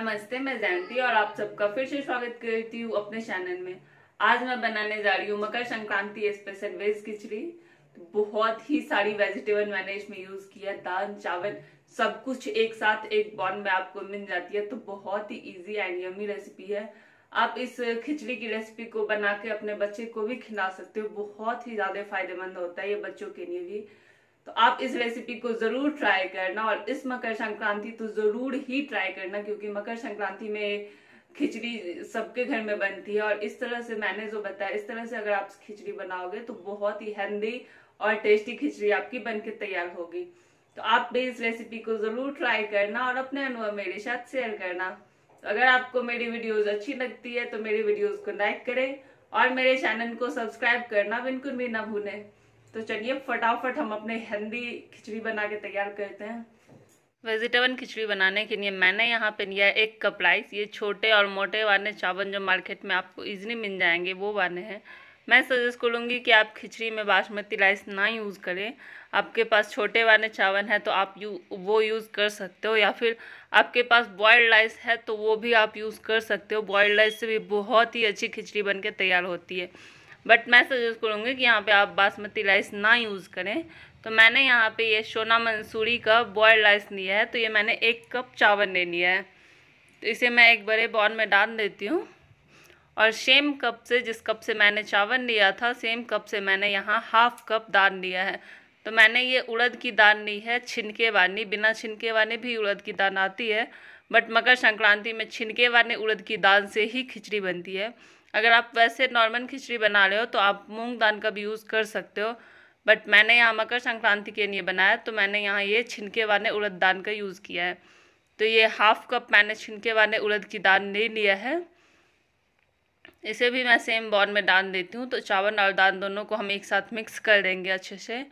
नमस्ते, मैं जयंती और आप सबका फिर से स्वागत करती हूँ अपने चैनल में। आज मैं बनाने जा रही हूँ मकर संक्रांति स्पेशल वेज खिचड़ी। तो बहुत ही सारी वेजिटेबल मैंने इसमें यूज़ किया, दाल, चावल, सब कुछ एक साथ, एक बॉन में आपको मिल जाती है। तो बहुत ही इजी एंड यमी रेसिपी है। आप इस खिचड़ी की रेसिपी को बना के अपने बच्चे को भी खिला सकते हो। बहुत ही ज़्यादा फ़ायदेमंद होता है ये बच्चों के लिए भी। तो आप इस रेसिपी को ज़रूर ट्राई करना और इस मकर संक्रांति तो ज़रूर ही ट्राई करना क्योंकि मकर संक्रांति में खिचड़ी सबके घर में बनती है और इस तरह से मैंने जो बताया, इस तरह से अगर आप खिचड़ी बनाओगे तो बहुत ही हेल्दी और टेस्टी खिचड़ी आपकी बनके तैयार होगी। तो आप भी इस रेसिपी को ज़रूर ट्राई करना और अपने अनुभव मेरे साथ शेयर करना। तो अगर आपको मेरी वीडियोस अच्छी लगती है तो मेरी वीडियोस को लाइक करें और मेरे चैनल को सब्सक्राइब करना बिल्कुल भी ना भूलें। तो चलिए, फटाफट हम अपने हेल्दी खिचड़ी बना के तैयार करते हैं। वेजिटेबल खिचड़ी बनाने के लिए मैंने यहाँ पे लिया एक कप राइस। ये छोटे और मोटे वाले चावल जो मार्केट में आपको इजीली मिल जाएँगे, वो वाले हैं। मैं सजेस्ट करूँगी कि आप खिचड़ी में बासमती राइस ना यूज़ करें। आपके पास छोटे वाले चावल हैं तो आप यू, वो यूज़ कर सकते हो, या फिर आपके पास बॉयल्ड राइस है तो वो भी आप यूज़ कर सकते हो। बॉयल्ड राइस से भी बहुत ही अच्छी खिचड़ी बन के तैयार होती है। बट मैं सजेस्ट करूँगी कि यहाँ पे आप बासमती राइस ना यूज़ करें। तो मैंने यहाँ पे ये सोना मंसूरी का बॉयल्ड राइस लिया है तो ये मैंने एक कप चावल ले लिया है। तो इसे मैं एक बड़े बॉल में डाल देती हूँ। और सेम कप से, जिस कप से मैंने चावल लिया था सेम कप से मैंने यहाँ हाफ़ कप दाल लिया है। तो मैंने ये उड़द की दाल ली है, छिनके वाली, बिना छिनके वाले भी उड़द की दाल आती है। बट मकर संक्रांति में छिनके वाले उड़द की दाल से ही खिचड़ी बनती है। अगर आप वैसे नॉर्मल खिचड़ी बना रहे हो तो आप मूंग दाल का भी यूज़ कर सकते हो। बट मैंने यहाँ मकर संक्रांति के लिए बनाया तो मैंने यहाँ ये छिनके वाले उड़द दाल का यूज़ किया है। तो ये हाफ़ कप मैंने छिनके वाले उड़द की दाल ले लिया है। इसे भी मैं सेम बॉल में डाल देती हूँ तो चावल और दाल दोनों को हम एक साथ मिक्स कर देंगे अच्छे से।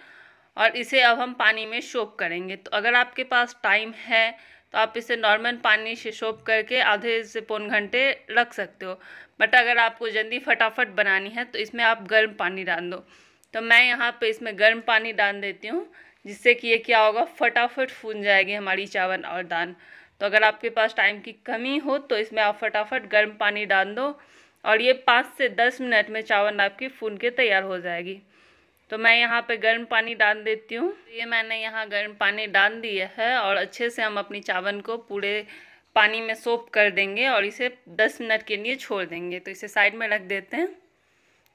और इसे अब हम पानी में शोप करेंगे। तो अगर आपके पास टाइम है तो आप इसे नॉर्मल पानी से शोप करके आधे से पौन घंटे रख सकते हो। बट अगर आपको जल्दी फटाफट बनानी है तो इसमें आप गर्म पानी डाल दो। तो मैं यहाँ पे इसमें गर्म पानी डाल देती हूँ, जिससे कि ये क्या होगा, फटाफट फून जाएगी हमारी चावल और दाल। तो अगर आपके पास टाइम की कमी हो तो इसमें आप फटाफट गर्म पानी डाल दो और ये पाँच से दस मिनट में चावल आपकी फून के तैयार हो जाएगी। तो मैं यहाँ पे गर्म पानी डाल देती हूँ। ये मैंने यहाँ गर्म पानी डाल दिया है और अच्छे से हम अपनी चावल को पूरे पानी में सोप कर देंगे और इसे दस मिनट के लिए छोड़ देंगे। तो इसे साइड में रख देते हैं।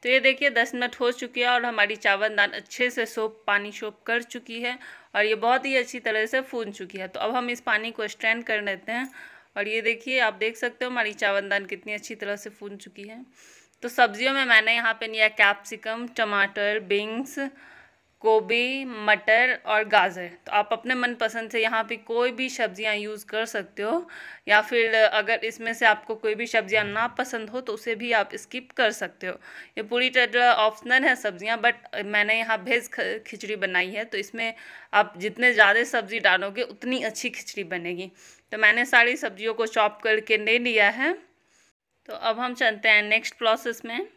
तो ये देखिए दस मिनट हो चुकी है और हमारी चावल दाल अच्छे से सोप, पानी सोप कर चुकी है और ये बहुत ही अच्छी तरह से फून चुकी है। तो अब हम इस पानी को स्ट्रेन कर लेते हैं और ये देखिए आप देख सकते हो हमारी चावल दाल कितनी अच्छी तरह से फून चुकी है। तो सब्जियों में मैंने यहाँ पे लिया कैप्सिकम टमाटर बीन्स गोभी, मटर और गाजर। तो आप अपने मनपसंद से यहाँ पे कोई भी सब्ज़ियाँ यूज़ कर सकते हो, या फिर अगर इसमें से आपको कोई भी सब्ज़ियाँ ना पसंद हो तो उसे भी आप स्किप कर सकते हो। ये पूरी तरह ऑप्शनल है सब्ज़ियाँ बट मैंने यहाँ भेज खिचड़ी बनाई है तो इसमें आप जितने ज़्यादा सब्ज़ी डालोगे, उतनी अच्छी खिचड़ी बनेगी। तो मैंने सारी सब्जियों को चॉप करके ले लिया है। तो अब हम चलते हैं नेक्स्ट प्रोसेस में।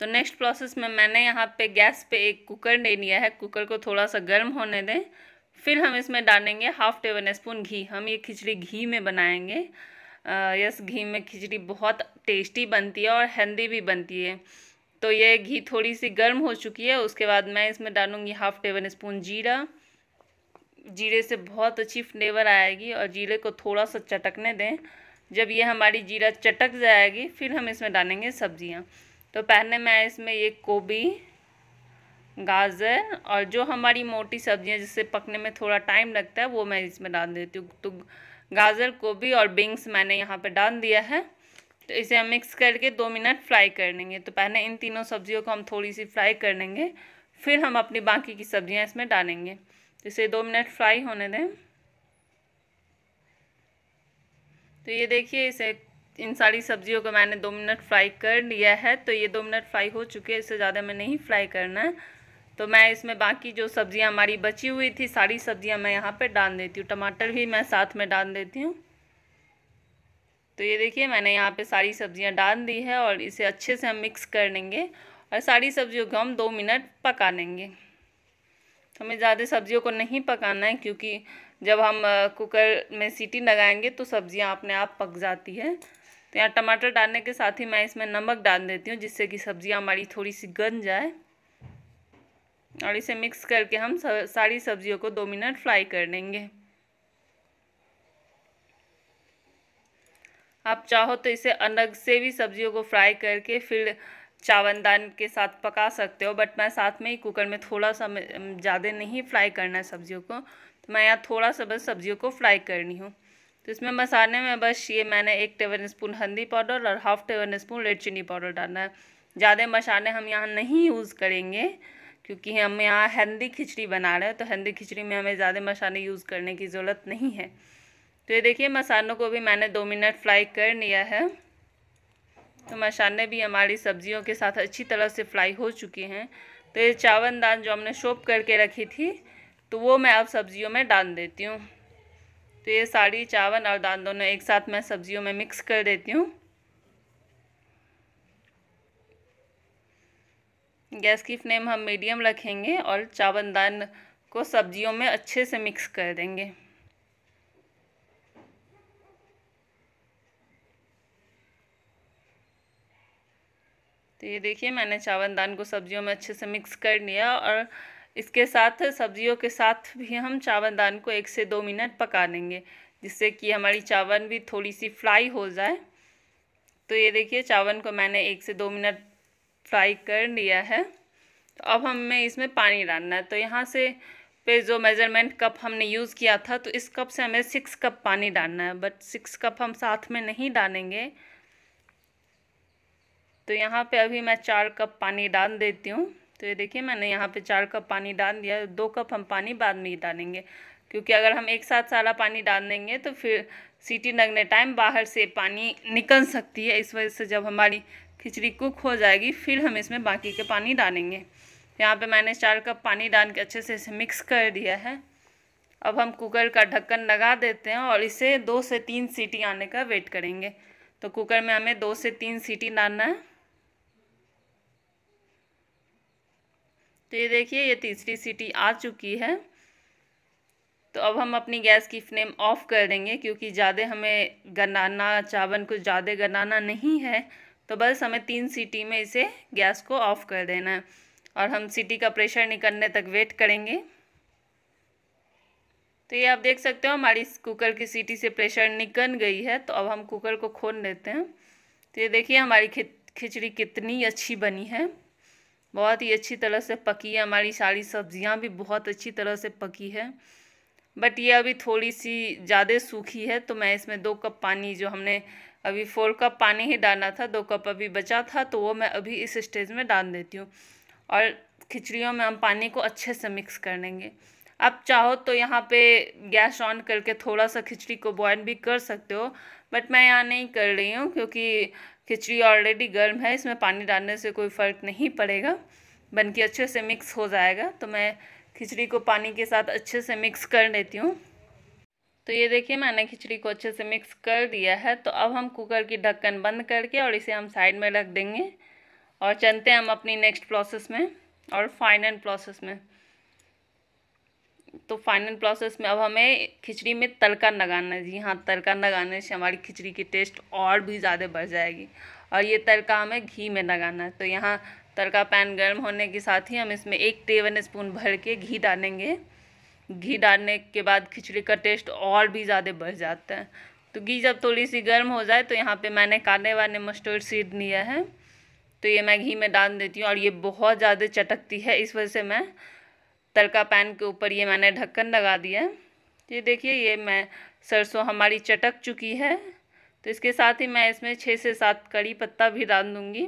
तो नेक्स्ट प्रोसेस में मैंने यहाँ पे गैस पे एक कुकर ले लिया है। कुकर को थोड़ा सा गर्म होने दें। फिर हम इसमें डालेंगे हाफ़ टेबल स्पून घी। हम ये खिचड़ी घी में बनाएँगे। यस, घी में खिचड़ी बहुत टेस्टी बनती है और हेल्दी भी बनती है। तो ये घी थोड़ी सी गर्म हो चुकी है। उसके बाद मैं इसमें डालूँगी हाफ़ टेबल स्पून जीरा। जीरे से बहुत अच्छी फ्लेवर आएगी और जीरे को थोड़ा सा चटकने दें। जब ये हमारी जीरा चटक जाएगी, फिर हम इसमें डालेंगे सब्ज़ियाँ। तो पहले मैं इसमें ये गोभी, गाजर और जो हमारी मोटी सब्ज़ियाँ जिससे पकने में थोड़ा टाइम लगता है, वो मैं इसमें डाल देती हूँ। तो गाजर, गोभी और बीन्स मैंने यहाँ पर डाल दिया है। तो इसे हम मिक्स करके दो मिनट फ्राई कर लेंगे। तो पहले इन तीनों सब्जियों को हम थोड़ी सी फ्राई कर लेंगे, फिर हम अपनी बाकी की सब्ज़ियाँ इसमें डालेंगे। तो इसे दो मिनट फ्राई होने दें। तो ये देखिए, इसे, इन सारी सब्जियों को मैंने दो मिनट फ्राई कर लिया है। तो ये दो मिनट फ्राई हो चुके हैं, इससे ज़्यादा मैं नहीं फ्राई करना है। तो मैं इसमें बाकी जो सब्ज़ियाँ हमारी बची हुई थी, सारी सब्ज़ियाँ मैं यहाँ पे डाल देती हूँ। टमाटर भी मैं साथ में डाल देती हूँ। तो ये देखिए, मैंने यहाँ पे सारी सब्ज़ियाँ डाल दी है और इसे अच्छे से हम मिक्स कर लेंगे और सारी सब्जियों को हम दो मिनट पका लेंगे। हमें ज़्यादा सब्जियों को नहीं पकाना है क्योंकि जब हम कुकर में सीटी लगाएँगे तो सब्ज़ियाँ अपने आप पक जाती है। तो यहाँ टमाटर डालने के साथ ही मैं इसमें नमक डाल देती हूँ, जिससे कि सब्ज़ियाँ हमारी थोड़ी सी गन जाए। और इसे मिक्स करके हम सारी सब्जियों को दो मिनट फ्राई कर लेंगे। आप चाहो तो इसे अलग से भी सब्जियों को फ्राई करके फिर चावनदान के साथ पका सकते हो, बट मैं साथ में ही कुकर में थोड़ा सा ज़्यादा नहीं फ्राई करना है सब्जियों को। तो मैं यहाँ थोड़ा सा बस सब्जियों को फ्राई करनी हूँ। तो इसमें मसाले में बस ये मैंने एक टेबल स्पून हल्दी पाउडर और half tablespoon red chilli powder डालना है। ज़्यादा मसाले हम यहाँ नहीं यूज़ करेंगे, क्योंकि हम यहाँ हेल्दी खिचड़ी बना रहे हैं तो हेल्दी खिचड़ी में हमें ज़्यादा मसाले यूज़ करने की ज़रूरत नहीं है। तो ये देखिए, मसालों को भी मैंने दो मिनट फ्राई कर लिया है। तो मसाले भी हमारी सब्जियों के साथ अच्छी तरह से फ्राई हो चुके हैं। तो ये चावल दाल जो हमने शोप करके रखी थी तो वो मैं अब सब्जियों में डाल देती हूँ। तो ये सारी चावल और दाल दोनों एक साथ मैं सब्जियों में मिक्स कर देती हूँ। गैस की फ्लेम हम मीडियम रखेंगे और चावल दाल को सब्जियों में अच्छे से मिक्स कर देंगे। तो ये देखिए मैंने चावल दान को सब्जियों में अच्छे से मिक्स कर लिया और इसके साथ सब्जियों के साथ भी हम चावल दान को एक से दो मिनट पका लेंगे जिससे कि हमारी चावल भी थोड़ी सी फ्राई हो जाए। तो ये देखिए, चावल को मैंने एक से दो मिनट फ्राई कर लिया है। तो अब हमें इसमें पानी डालना है। तो यहाँ से पे जो मेज़रमेंट कप हमने यूज़ किया था तो इस कप से हमें सिक्स कप पानी डालना है। बट सिक्स कप हम साथ में नहीं डालेंगे। तो यहाँ पे अभी मैं चार कप पानी डाल देती हूँ। तो ये देखिए मैंने यहाँ पे चार कप पानी डाल दिया, दो कप हम पानी बाद में ही डालेंगे। क्योंकि अगर हम एक साथ सारा पानी डाल देंगे तो फिर सीटी लगने टाइम बाहर से पानी निकल सकती है। इस वजह से जब हमारी खिचड़ी कुक हो जाएगी, फिर हम इसमें बाकी के पानी डालेंगे। यहाँ पे मैंने चार कप पानी डाल के अच्छे से इसे मिक्स कर दिया है। अब हम कुकर का ढक्कन लगा देते हैं और इसे दो से तीन सीटी आने का वेट करेंगे। तो कुकर में हमें दो से तीन सीटी डालना है। तो ये देखिए, ये तीसरी सीटी आ चुकी है। तो अब हम अपनी गैस की फ्लेम ऑफ़ कर देंगे क्योंकि ज़्यादा हमें गनाना चावल कुछ ज़्यादा गनाना नहीं है। तो बस हमें तीन सीटी में इसे गैस को ऑफ़ कर देना है और हम सीटी का प्रेशर निकलने तक वेट करेंगे। तो ये आप देख सकते हो, हमारी कुकर की सीटी से प्रेशर निकल गई है। तो अब हम कुकर को खोल लेते हैं। तो ये देखिए, हमारी खिचड़ी कितनी अच्छी बनी है। बहुत ही अच्छी तरह से पकी है। हमारी सारी सब्ज़ियाँ भी बहुत अच्छी तरह से पकी है। बट ये अभी थोड़ी सी ज़्यादा सूखी है तो मैं इसमें दो कप पानी जो हमने अभी फोर कप पानी ही डालना था, दो कप अभी बचा था तो वो मैं अभी इस स्टेज में डाल देती हूँ। और खिचड़ियों में हम पानी को अच्छे से मिक्स कर लेंगे। आप चाहो तो यहाँ पे गैस ऑन करके थोड़ा सा खिचड़ी को बॉयल भी कर सकते हो बट मैं यहाँ नहीं कर रही हूँ क्योंकि खिचड़ी ऑलरेडी गर्म है, इसमें पानी डालने से कोई फ़र्क नहीं पड़ेगा। बन के अच्छे से मिक्स हो जाएगा तो मैं खिचड़ी को पानी के साथ अच्छे से मिक्स कर लेती हूँ। तो ये देखिए, मैंने खिचड़ी को अच्छे से मिक्स कर दिया है। तो अब हम कुकर की ढक्कन बंद करके और इसे हम साइड में रख देंगे और चलते हैं हम अपनी नेक्स्ट प्रोसेस में और फाइनल प्रोसेस में। तो फाइनल प्रोसेस में अब हमें खिचड़ी में तड़का लगाना है। जी हाँ तड़का लगाने से हमारी खिचड़ी की टेस्ट और भी ज़्यादा बढ़ जाएगी। और ये तड़का हमें घी में लगाना है। तो यहाँ तड़का पैन गर्म होने के साथ ही हम इसमें एक टेबल स्पून भर के घी डालेंगे। घी डालने के बाद खिचड़ी का टेस्ट और भी ज़्यादा बढ़ जाता है। तो घी जब थोड़ी सी गर्म हो जाए तो यहाँ पे मैंने काले वाले मस्टर्ड सीड लिया है। तो ये मैं घी में डाल देती हूँ और ये बहुत ज़्यादा चटकती है। इस वजह से मैं तड़का पैन के ऊपर ये मैंने ढक्कन लगा दिया ये देखिए, ये मैं सरसों हमारी चटक चुकी है। तो इसके साथ ही मैं इसमें छः से सात कड़ी पत्ता भी डाल दूँगी।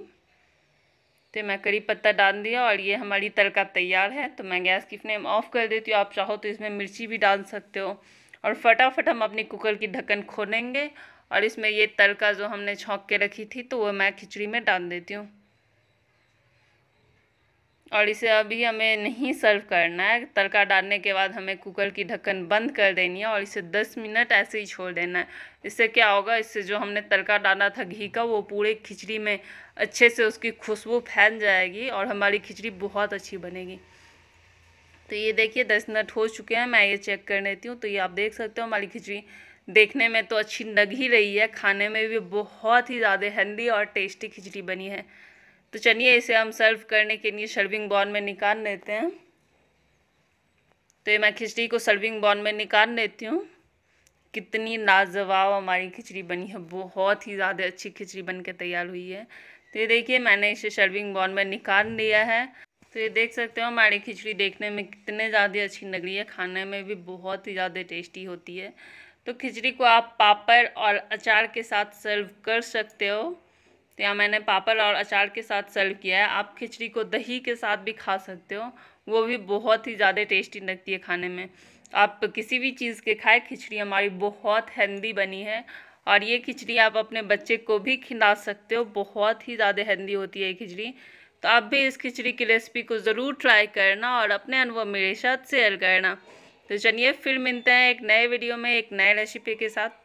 तो मैं कड़ी पत्ता डाल दिया और ये हमारी तड़का तैयार है। तो मैं गैस की फ्लेम ऑफ़ कर देती हूँ। आप चाहो तो इसमें मिर्ची भी डाल सकते हो। और फटाफट हम अपनी कुकर की ढक्कन खोलेंगे और इसमें ये तड़का जो हमने छौंक के रखी थी तो वो मैं खिचड़ी में डाल देती हूँ। और इसे अभी हमें नहीं सर्व करना है। तड़का डालने के बाद हमें कुकर की ढक्कन बंद कर देनी है और इसे 10 मिनट ऐसे ही छोड़ देना है। इससे क्या होगा? इससे जो हमने तड़का डाला था घी का, वो पूरे खिचड़ी में अच्छे से उसकी खुशबू फैल जाएगी और हमारी खिचड़ी बहुत अच्छी बनेगी। तो ये देखिए, दस मिनट हो चुके हैं, मैं ये चेक कर लेती हूँ। तो ये आप देख सकते हो, हमारी खिचड़ी देखने में तो अच्छी लग ही रही है। खाने में भी बहुत ही ज़्यादा हेल्दी और टेस्टी खिचड़ी बनी है। तो चलिए इसे हम सर्व करने के लिए सर्विंग बॉन में निकाल लेते हैं। तो ये मैं खिचड़ी को सर्विंग बॉन में निकाल लेती हूँ। कितनी लाजवाब हमारी खिचड़ी बनी है, बहुत ही ज़्यादा अच्छी खिचड़ी बन के तैयार हुई है। तो ये देखिए, मैंने इसे सर्विंग बॉन में निकाल लिया है। तो ये देख सकते हो, हमारी खिचड़ी देखने में कितने ज़्यादा अच्छी लग रही है। खाने में भी बहुत ही ज़्यादा टेस्टी होती है। तो खिचड़ी को आप पापड़ और अचार के साथ सर्व कर सकते हो। तो यहाँ मैंने पापड़ और अचार के साथ सर्व किया है। आप खिचड़ी को दही के साथ भी खा सकते हो। वो भी बहुत ही ज़्यादा टेस्टी लगती है खाने में। आप किसी भी चीज़ के खाए, खिचड़ी हमारी बहुत हेल्दी बनी है। और ये खिचड़ी आप अपने बच्चे को भी खिला सकते हो। बहुत ही ज़्यादा हेल्दी होती है खिचड़ी। तो आप भी इस खिचड़ी की रेसिपी को ज़रूर ट्राई करना और अपने अनुभव मेरे साथ शेयर करना। तो चलिए फिर मिलते हैं एक नए वीडियो में, एक नए रेसिपी के साथ।